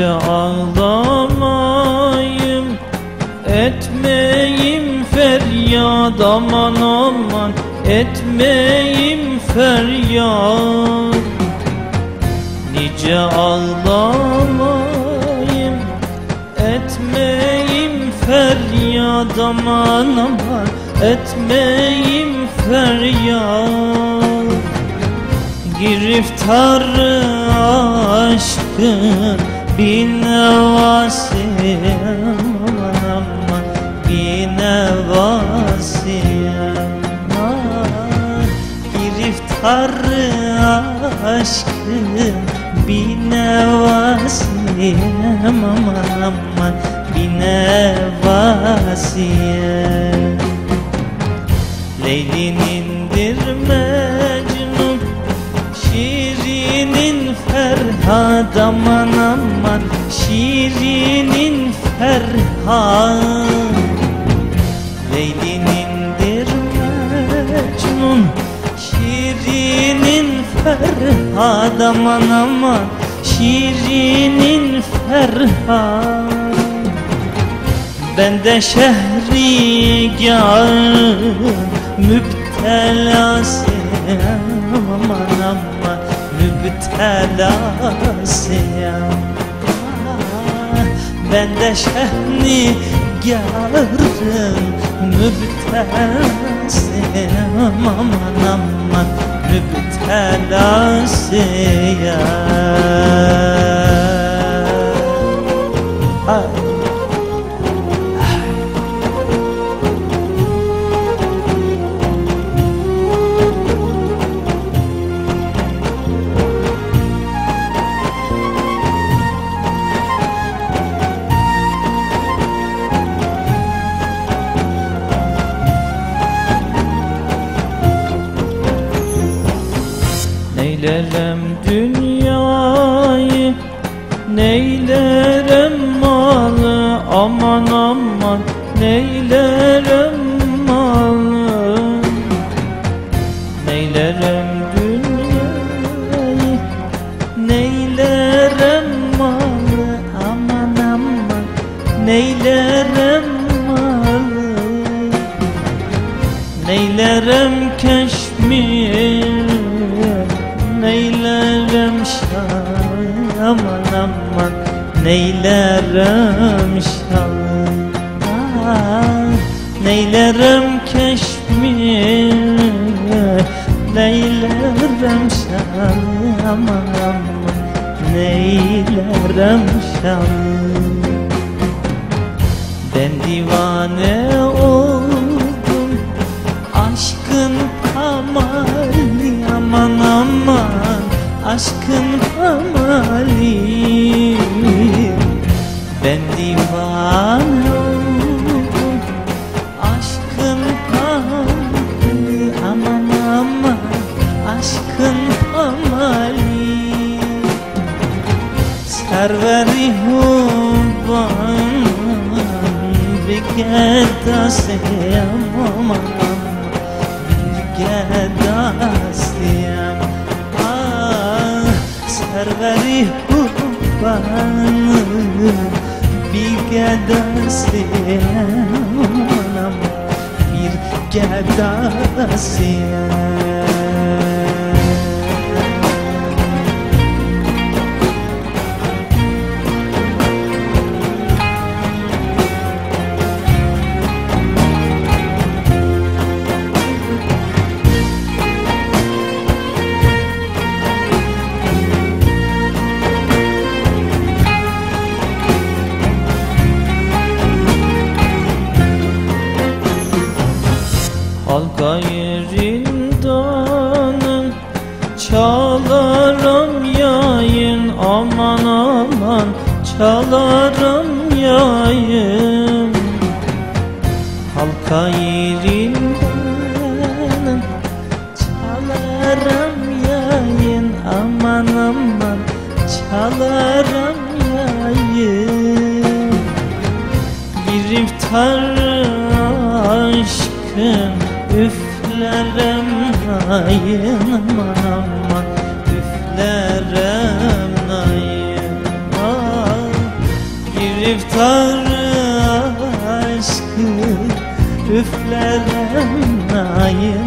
Nice ağlamayım Etmeyim feryat aman aman Etmeyim feryat Nice ağlamayım Etmeyim feryat aman aman Etmeyim feryat Giriftar aşkın bin nevasiyem aman aman bin nevasiyem aman Giriftarı aşkın bin nevasiyem aman aman bin nevasiyem Leylinindir aman aman Şirinin Ferhad Leylinindir Mecnun Şirinin Ferhad aman aman Şirinin Ferhad ben de şehrigar müptelasıyım aman aman müptelasıyım Ben de şehrigarım müptelasıyım aman aman müptelasıyım Ay. Neylerem dünyayı Neylerem malı? Aman aman Neylerem malı? Neylerem dünyayı Neylerem malı? Aman aman Neylerem malı? Neylerem keşmir Aman aman Neylerem şah Neylerem keşmir Neylerem şah Aman aman Neylerem şah ben divane oldum Aşkın kamali aman aman Aşkın kamali Serveri hubban bir gedasıyam aman bir gedasıyam ah serveri hubban bir gedasıyam aman bir gedasıyam Halka yerindanım Çalarım yayın aman aman. Çalarım yayın. Halka yerindanım Çalarım yayın aman aman. Çalarım yayın. Bir iftar nayın aman aman. Üflerem nayın. Ah, Bir iftar aşkın Üflerem nayın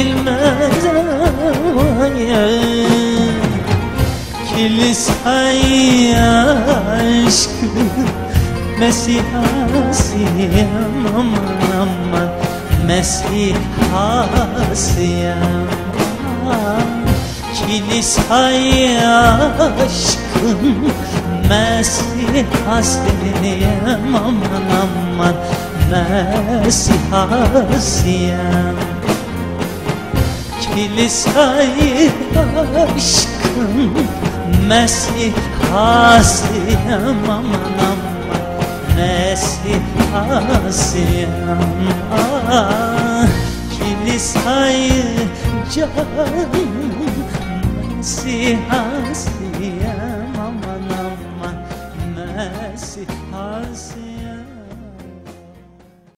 Bilmezem hain Kiliseye aşkı Mesihasiyem aman aman Mesihasiyem Kiliseye aşkım Mesihasiyem aman aman Mesihasiyem Kiliseye aşkım Mesih hasiyem aman aman. Mesih hasiyem ah, Kiliseye canım Mesih hasiyem aman aman. Mesih hasiyem